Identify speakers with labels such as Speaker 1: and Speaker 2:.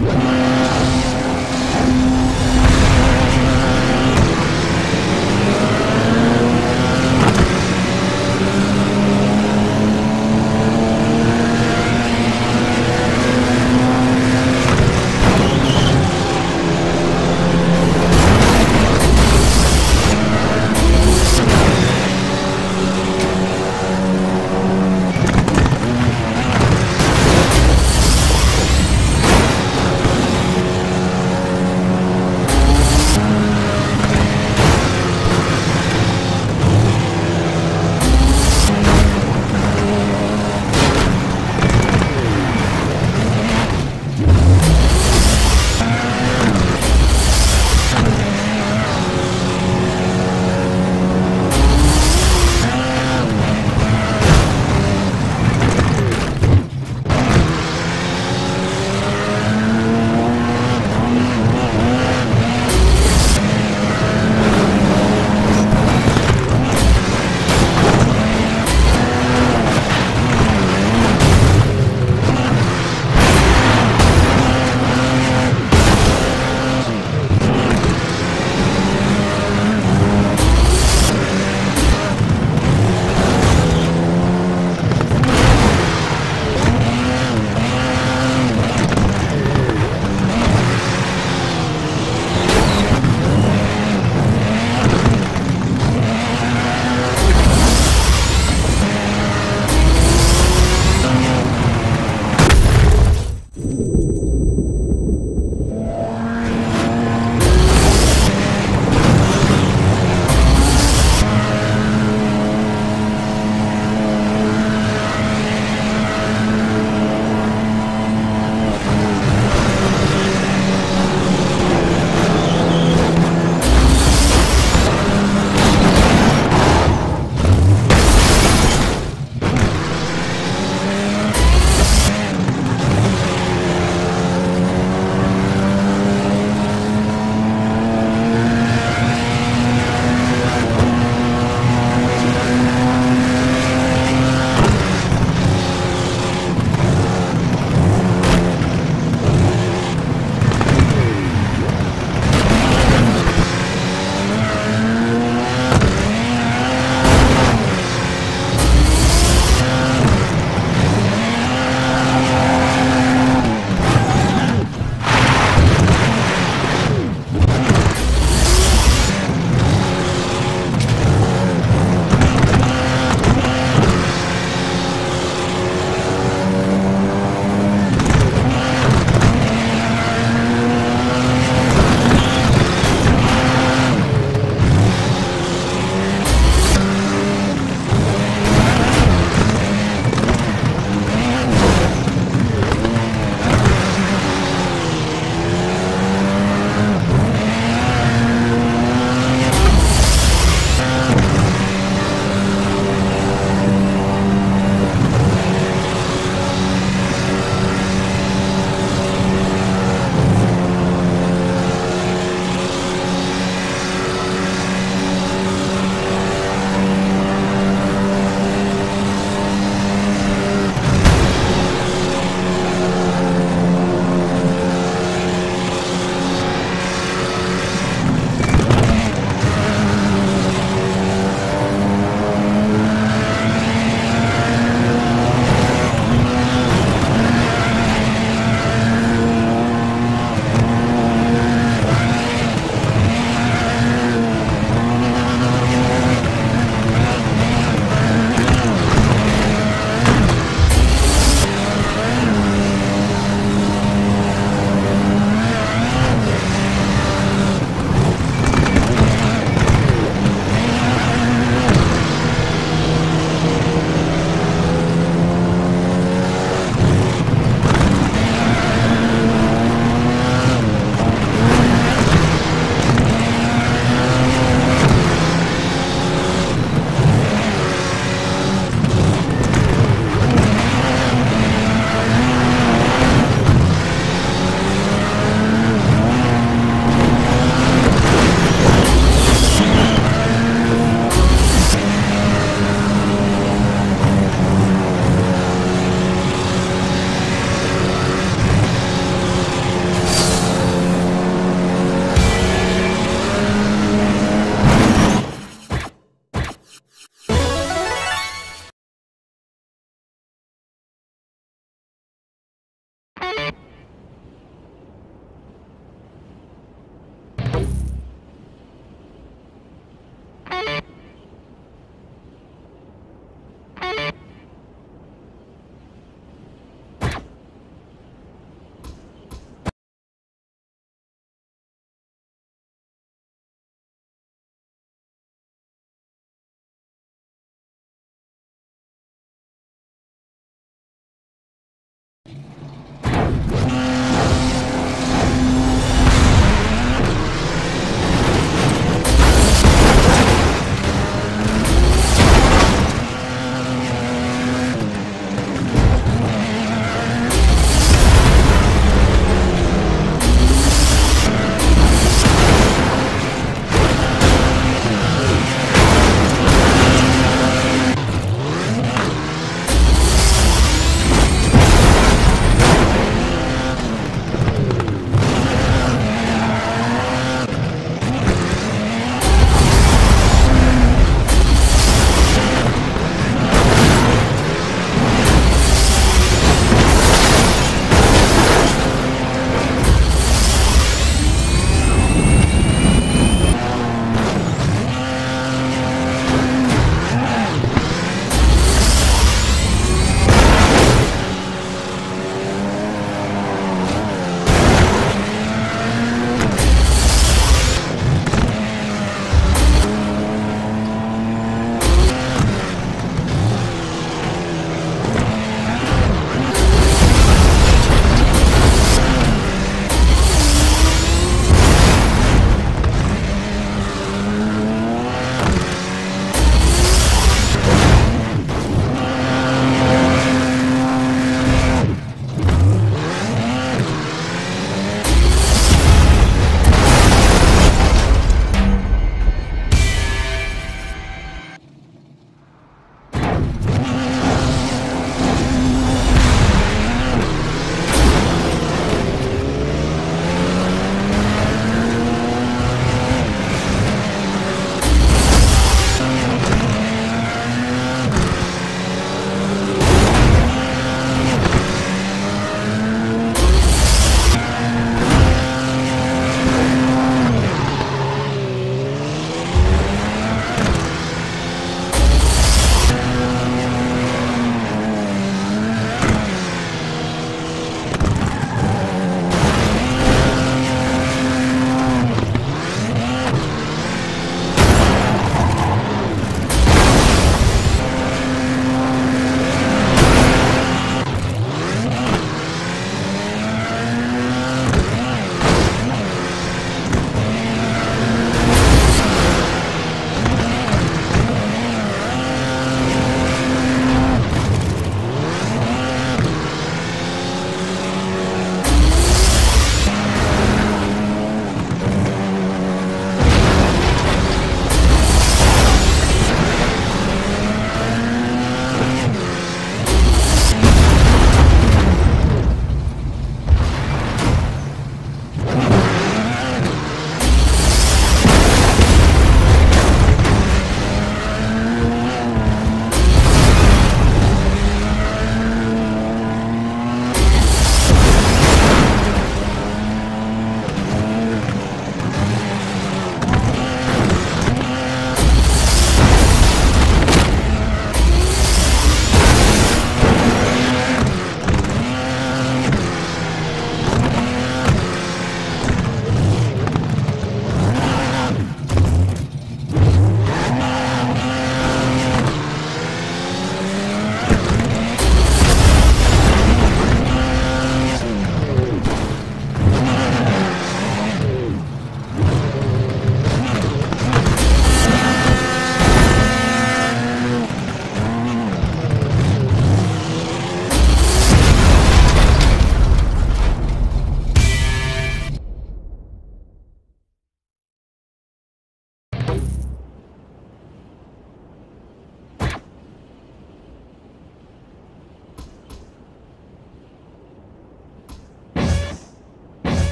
Speaker 1: Yeah.